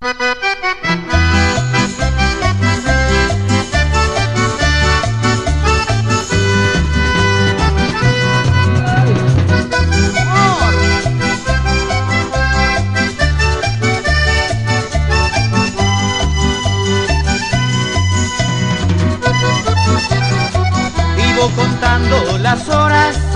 Vivo contando las horas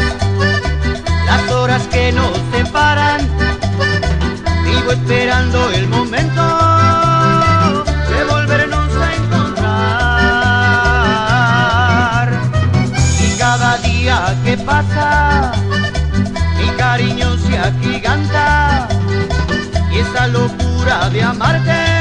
pasa, mi cariño se agiganta y esa locura de amarte